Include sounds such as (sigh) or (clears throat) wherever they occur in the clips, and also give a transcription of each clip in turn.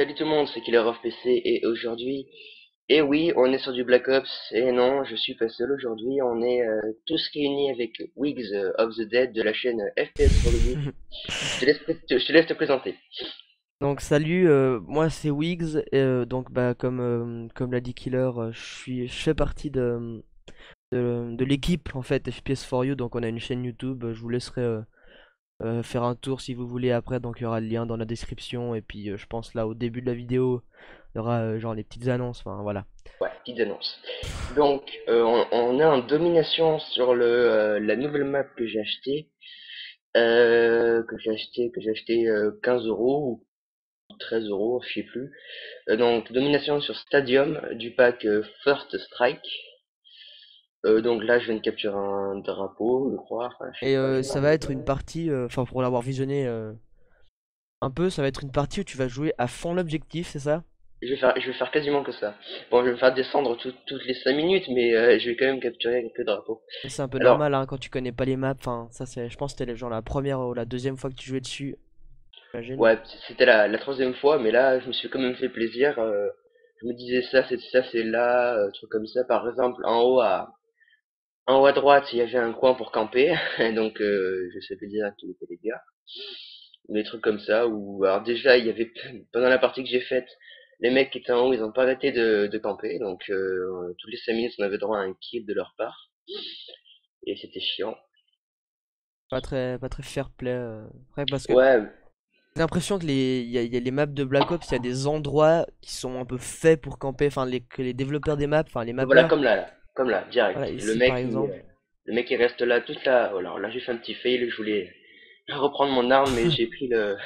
salut tout le monde, c'est Killer of PC et aujourd'hui, et oui, on est sur du Black Ops, et non, je suis pas seul aujourd'hui, on est euh, tous réunis avec Wiggs euh, of the Dead de la chaîne FPS for the je, te laisse, je te laisse te présenter. Donc salut, euh, moi c'est Wiggs, et, donc bah comme comme l'a dit Killer, je suis je fais partie de de, de l'équipe en fait FPS for You, donc on a une chaîne YouTube, je vous laisserai euh, faire un tour si vous voulez après donc il y aura le lien dans la description. Et puis euh, je pense là au début de la vidéo il y aura euh, genre les petites annonces enfin voilà. Ouais petites annonces. Donc on, est en domination sur le la nouvelle map que j'ai acheté que j'ai acheté que j'ai acheté 15 euros ou 13 euros je sais plus. Donc domination sur Stadium du pack First Strike euh, donc là, je viens de capturer un drapeau, je crois. et euh, ça va être une partie, euh, enfin pour l'avoir visionné un peu, ça va être une partie où tu vas jouer à fond l'objectif, c'est ça? Je vais, faire, je vais faire quasiment que ça. Bon, je vais me faire descendre toutes les 5 minutes, mais je vais quand même capturer quelques drapeaux. C'est un peu normal hein, quand tu connais pas les maps. Enfin, ça c'est, je pense que c'était genre la première ou la deuxième fois que tu jouais dessus. Ouais, c'était la, la troisième fois, mais là, je me suis quand même fait plaisir. je me disais ça, c'est ça, c'est là, truc comme ça. Par exemple, en haut à en haut à droite, il y avait un coin pour camper, (laughs) donc euh, je savais dire qui étaient les gars. Des trucs comme ça, où alors déjà il y avait (clears throat) pendant la partie que j'ai faite, les mecs qui étaient en haut, ils ont pas arrêté de, de camper, donc euh, tous les 5 minutes on avait droit à un kill de leur part. Et c'était chiant. Pas très, pas très fair play. Euh. parce que ouais. J'ai l'impression que les, y, a, y a les maps de Black Ops, il y a des endroits qui sont un peu faits pour camper, enfin les, que les développeurs des maps, enfin les maps. Voilà comme là. là. Comme là, direct. le, mec, il, le mec il reste là toute la. Alors là j'ai fait un petit fail, je voulais reprendre mon arme mais (laughs) j'ai pris le,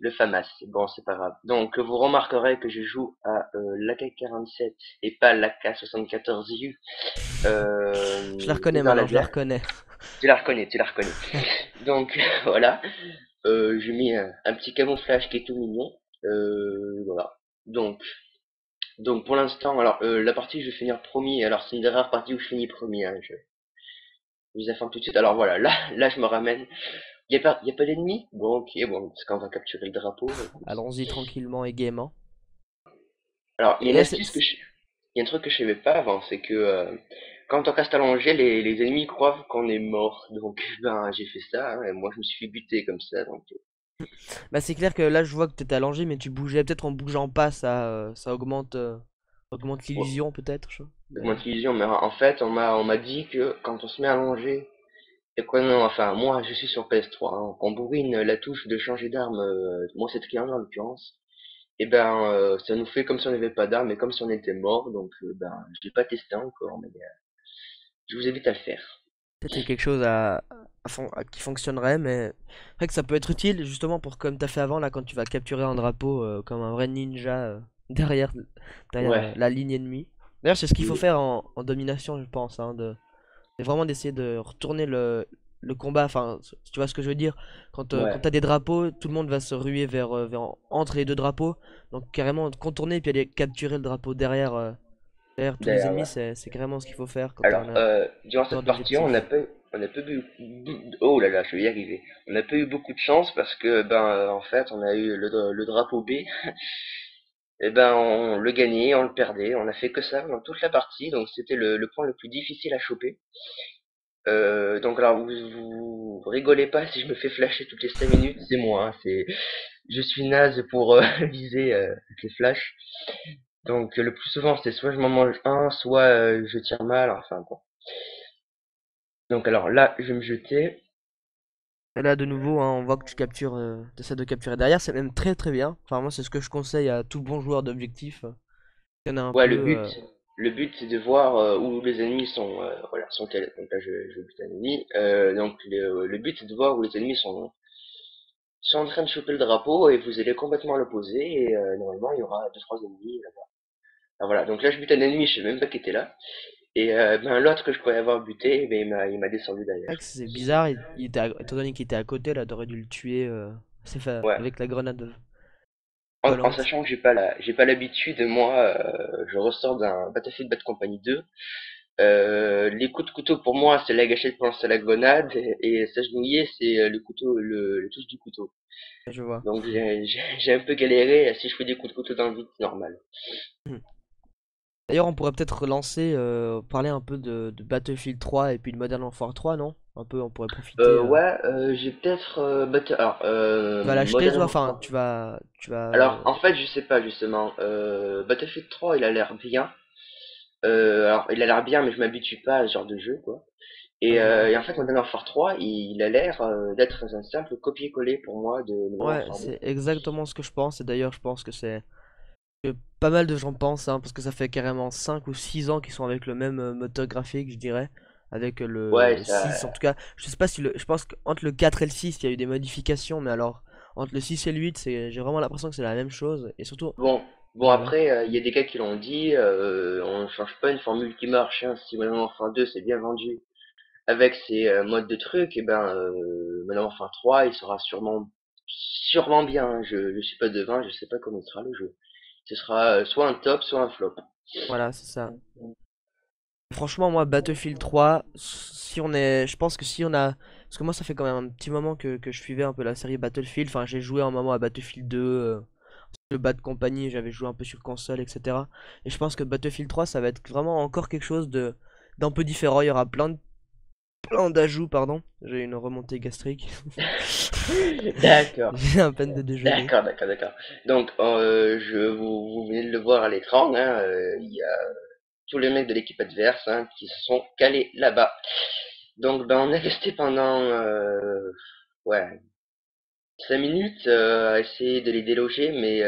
le FAMAS. Bon c'est pas grave. Donc vous remarquerez que je joue à euh, l'AK-47 et pas l'AK-74U. Euh, je la reconnais maintenant, je la reconnais. Tu la reconnais, tu la reconnais. (laughs) Donc (laughs) voilà. Euh, j'ai mis un, un, petit camouflage qui est tout mignon. Euh, voilà. Donc donc pour l'instant, alors euh, la partie je vais finir premier. Alors c'est une des rares parties où je finis premier. Hein, je... vous informe tout de suite. Alors voilà, là, (laughs) là je me ramène. Il y a pas, y a pas d'ennemis? Bon ok, bon parce qu'on va capturer le drapeau. Allons-y tranquillement et gaiement. Alors il y a que je... Il y a un truc que je savais pas avant, c'est que euh, quand on reste allongé, les, les ennemis croient qu'on est mort. Donc (laughs) ben j'ai fait ça, hein, et moi je me suis fait buter comme ça. Donc bah c'est clair que là je vois que t'étais allongé mais tu bougeais peut-être en bougeant pas ça euh, ça augmente euh, augmente l'illusion peut-être augmente l'illusion mais en fait on m'a on m'a dit que quand on se met allongé et quoi non enfin moi je suis sur PS3 hein, on bourrine la touche de changer d'arme euh, moi c'est triangle en l'occurrence. Et ben ça nous fait comme si on n'avait pas d'arme et comme si on était mort donc ben je l'ai pas testé encore mais je vous invite à le faire peut-être quelque chose à, qui fonctionnerait, mais vrai que ça peut être utile justement pour comme tu as fait avant là quand tu vas capturer un drapeau euh, comme un vrai ninja euh, (laughs) derrière, la ligne ennemie. D'ailleurs, c'est ce qu'il faut faire en, domination, je pense, hein, de, vraiment d'essayer de retourner le, le combat. Enfin, tu vois ce que je veux dire? Quand, euh, tu as des drapeaux, tout le monde va se ruer vers, vers entre les deux drapeaux, donc carrément contourner et puis aller capturer le drapeau derrière. Tous les ennemis, c'est carrément ce qu'il faut faire. Alors, durant cette partie, on a pas on a peu eu oh là là je vais y arriver. On a pas eu beaucoup de chance parce que ben en fait on a eu le, drapeau B. (laughs) Et ben on le gagnait on le perdait on a fait que ça dans toute la partie donc c'était le, point le plus difficile à choper. Euh, donc alors vous, rigolez pas si je me fais flasher toutes les 5 minutes c'est moi hein, c'est je suis naze pour euh, (laughs) viser euh, les flashs donc le plus souvent c'est soit je m'en mange un soit je tire mal enfin bon donc alors là, je vais me jeter. Et là, de nouveau, hein, on voit que tu captures, euh, essaies de capturer derrière, c'est même très très bien. Enfin, moi, c'est ce que je conseille à tout bon joueur d'objectif. Ouais, le but, euh, le but, c'est de voir euh, où les ennemis sont, euh, voilà, sont Donc là, je, je bute un ennemi. donc le, but, c'est de voir où les ennemis sont, sont en train de choper le drapeau et vous allez complètement l'opposer et normalement, il y aura deux trois ennemis là-bas. Voilà, donc là, je bute un ennemi, je sais même pas qui était là. Et euh, ben, l'autre que je croyais avoir buté, ben, il m'a descendu d'ailleurs. C'est bizarre, il, était étant donné qu'il était à côté, là, t'aurais dû le tuer euh, avec la grenade. En, sachant que j'ai pas la j'ai pas l'habitude, moi, euh, je ressors d'un Battlefield Bad Company 2. Euh, les coups de couteau pour moi, c'est la gâchette pour lancer la grenade et s'agenouiller, c'est le couteau, le, le touche du couteau. Je vois. Donc j'ai un peu galéré. Si je fais des coups de couteau dans le vide, c'est normal. D'ailleurs, on pourrait peut-être relancer, euh, parler un peu de, de Battlefield 3 et puis de Modern Warfare 3, non? Un peu, on pourrait profiter. Euh, euh, ouais, euh, j'ai peut-être euh, alors euh, Tu vas l'acheter, toi? Enfin, tu vas, tu vas. Alors en fait, je sais pas justement. Euh, Battlefield 3, il a l'air bien. Euh, alors il a l'air bien, mais je m'habitue pas à ce genre de jeu, quoi. Et, euh, et en fait, Modern Warfare 3, il, a l'air euh, d'être un simple copier-coller pour moi de Ouais, Warfare 2. c'est exactement ce que je pense. Et d'ailleurs, je pense que c'est que pas mal de gens pensent, hein, parce que ça fait carrément 5 ou 6 ans qu'ils sont avec le même euh, moteur graphique, je dirais. Avec Ouais, le ça, 6 en tout cas. Je sais pas si le. Je pense qu'entre le 4 et le 6, il y a eu des modifications, mais alors, entre le 6 et le 8, c'est... j'ai vraiment l'impression que c'est la même chose. Et surtout. Bon, bon après, euh, il y a des gars qui l'ont dit, euh, on ne change pas une formule qui marche, hein, si Modern Warfare 2 c'est bien vendu avec ses euh, modes de trucs, et ben euh, Modern Warfare 3 il sera sûrement sûrement bien, hein, je, je suis pas devin, je sais pas comment il sera le jeu. Ce sera euh, soit un top, soit un flop. Voilà, c'est ça. Franchement, moi, Battlefield 3, si on est. Je pense que si on a. Parce que moi, ça fait quand même un petit moment que, que je suivais un peu la série Battlefield. Enfin, j'ai joué un moment à Battlefield 2, euh, le Bad Company, j'avais joué un peu sur console, etc. Et je pense que Battlefield 3, ça va être vraiment encore quelque chose de d'un peu différent. Il y aura plein de plein d'ajouts, pardon. J'ai une remontée gastrique. (laughs) D'accord. (laughs) J'ai à peine de déjeuner. D'accord, d'accord, d'accord. Donc, euh, je vous, vous venez de le voir à l'écran, hein, euh, il y a tous les mecs de l'équipe adverse hein, qui se sont calés là-bas. Donc, ben, on est resté pendant euh, ouais, 5 minutes euh, à essayer de les déloger, mais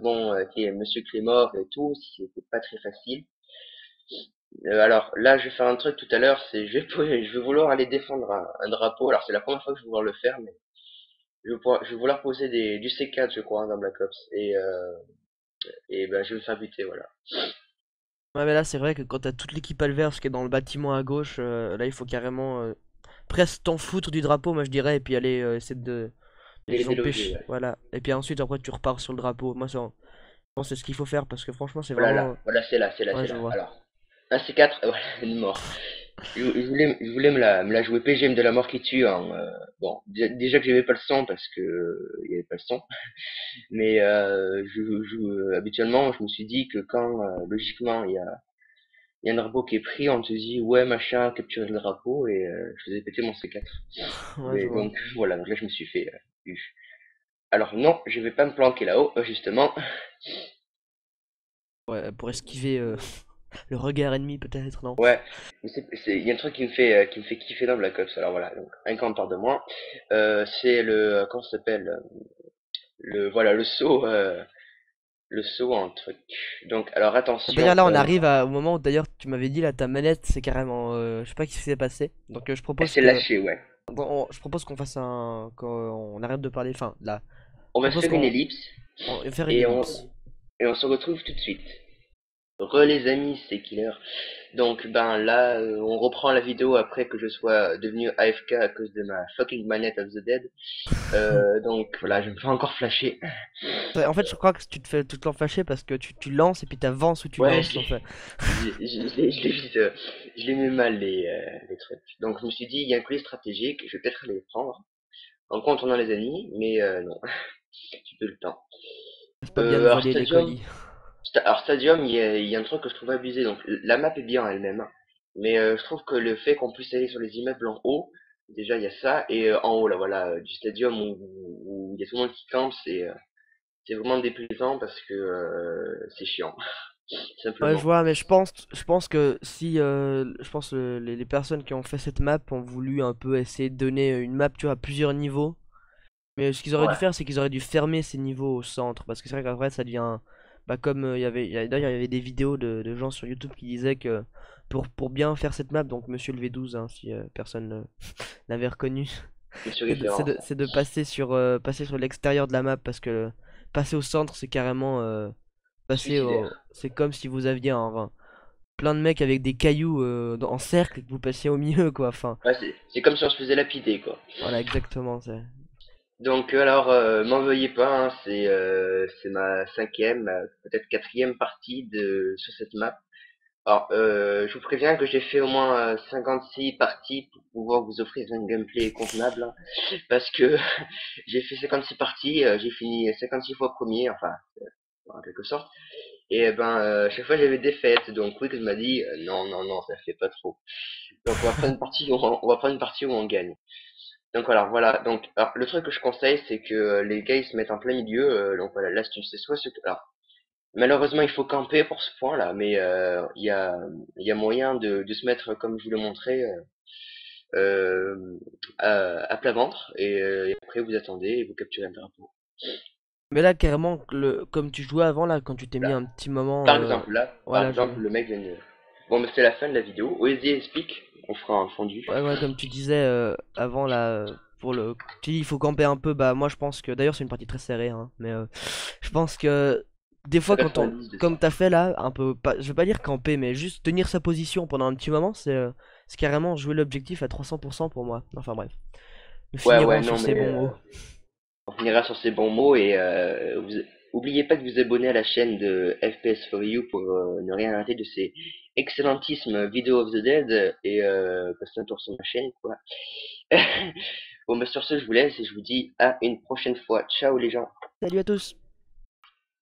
bon, est Monsieur Clémor et tout, c'était pas très facile. Euh, alors là, je vais faire un truc tout à l'heure, c'est je vais, je vais vouloir aller défendre un, un drapeau. Alors c'est la première fois que je vais vouloir le faire, mais je vais, pouvoir- je vais vouloir poser des, du C4, je crois, hein, dans Black Ops, et, euh, et ben je vais me faire buter, voilà. Ouais, mais là, c'est vrai que quand t'as toute l'équipe adverse qui est dans le bâtiment à gauche, euh, là, il faut carrément presque t'en foutre du drapeau, moi je dirais, et puis aller essayer de, les empêcher. ouais. Voilà. Et puis ensuite, après, tu repars sur le drapeau. Moi, que c'est ce qu'il faut faire parce que franchement, c'est Voilà, vraiment. là, voilà, c'est là, c'est là, Ouais, c'est je là. Alors, un C4, voilà, une mort. Je, je voulais, je voulais me la, me la jouer PGM de la mort qui tue. En, euh, bon, dé- déjà que j'avais pas le son parce que euh, il y avait pas le son, (laughs) mais euh, je, je, habituellement, je me suis dit que quand euh, logiquement il y a, y a un drapeau qui est pris, on te dit ouais machin, capturer le drapeau et euh, je faisais péter mon C4. Ouais, Et donc voilà, donc là je me suis fait. euh, eu. Alors non, je vais pas me planquer là-haut, justement. Ouais, pour esquiver euh, (laughs) le regard ennemi, peut-être, non? Ouais, c'est, c'est, il y a un truc qui me fait, euh, qui me fait kiffer dans Black Ops. Alors voilà, donc un camp par de moins. Euh, c'est le, euh, comment ça s'appelle, le, voilà, le saut, euh, le saut en truc. Donc alors D'ailleurs, attention, là, on arrive à- au moment où, d'ailleurs, tu m'avais dit, là, ta manette, c'est carrément. euh, je sais pas ce qui s'est passé. Donc, je propose s'est que. lâchée, ouais. bon, on- je propose qu'on fasse un. qu'on arrête de parler. Enfin, là. On va se faire une qu'on ellipse on va faire une et on, ellipse. et on se retrouve tout de suite. Re les amis, c'est Killer. Donc ben là, euh, on reprend la vidéo après que je sois devenu AFK à cause de ma fucking manette of the dead. Euh, donc voilà, je me fais encore flasher. Ouais, En fait, je crois que tu te fais tout le temps fâcher parce que tu, tu lances et puis t'avances où tu Ouais, lances, en fait. je, vite, euh, mis mal les, euh, les trucs. Donc je me suis dit, il y a un colis stratégique, je vais peut-être aller les prendre en contournant les ennemis, mais euh, non, (laughs) j'ai peu le temps. C'est pas bien de voler les colis. Alors Stadium, il y a, il y a un truc que je trouve abusé. Donc la map est bien en elle-même, hein. mais euh, je trouve que le fait qu'on puisse aller sur les immeubles en haut, déjà il y a ça, et euh, en haut là, voilà, euh, du Stadium où, où il y a tout le monde qui campe, c'est c'est vraiment déplaisant parce que c'est chiant, (laughs) Ouais, je vois, mais je pense, je pense que si, je pense que les, les personnes qui ont fait cette map ont voulu un peu essayer de donner une map, tu vois, à plusieurs niveaux. Mais ce qu'ils auraient dû faire, c'est qu'ils auraient dû fermer ces niveaux au centre, parce que c'est vrai qu'après ça devient, bah comme euh, il y avait, d'ailleurs il y avait des vidéos de, de gens sur YouTube qui disaient que pour pour bien faire cette map, donc Monsieur le V12, hein, si euh, personne euh, (laughs) l'avait reconnu, c'est de, passer sur, euh, passer sur l'extérieur de la map, parce que passer au centre, c'est carrément euh, passer c'est comme si vous aviez un, plein de mecs avec des cailloux euh, dans- en cercle et que vous passiez au milieu, quoi. Enfin, Ouais, c'est c'est comme si on se faisait lapider, quoi. voilà, exactement. C'est... Donc euh, alors, euh, m'en veuillez pas, hein, c'est euh, c'est ma cinquième, euh, peut-être quatrième partie de sur cette map. Alors, euh, je vous préviens que j'ai fait au moins euh, 56 parties pour pouvoir vous offrir un gameplay convenable. hein. parce que (laughs) j'ai fait 56 parties, j'ai fini 56 fois premier, enfin, en quelque sorte. Et eh ben, chaque fois j'avais des donc Quick m'a dit non, non, non, ça fait pas trop. Donc on va prendre une partie où on, on va prendre une partie où on gagne. Donc voilà, voilà. Donc alors, le truc que je conseille, c'est que euh, les gars ils se mettent en plein milieu. euh, donc voilà, l'astuce c'est soit ce que alors malheureusement il faut camper pour ce point-là, mais euh, il y a il y a moyen de, de se mettre comme je vous l'ai montré euh, euh, à, à plat ventre et, et après vous attendez et vous capturez le drapeau. Mais là, carrément, le, comme tu jouais avant, là, quand tu t'es mis Là, un petit moment. par exemple là, par je. exemple le mec vient de bon mais c'est la fin de la vidéo. Oezy explique, on fera un fondu. Ouais, ouais, comme tu disais euh, avant, là, euh, pour le. Tu dis, il faut camper un peu. Bah, moi, je pense que. D'ailleurs, c'est une partie très serrée, hein. Mais euh, je pense que. Des fois, quand on. 90 de Comme t'as fait là, un peu. Pas, je veux pas dire camper, mais juste tenir sa position pendant un petit moment, c'est euh, c'est carrément jouer l'objectif à 300% pour moi. Enfin, bref. Nous Ouais finirons ouais sur non ces mais bons euh, mots. On finira sur ces bons mots et euh, vous, oubliez pas de vous abonner à la chaîne de FPS for You pour euh, ne rien rater de ces excellentismes Video of the Dead et euh, passer un tour sur ma chaîne quoi. (laughs) bon bah sur ce je vous laisse et je vous dis à une prochaine fois. Ciao les gens. Salut à tous!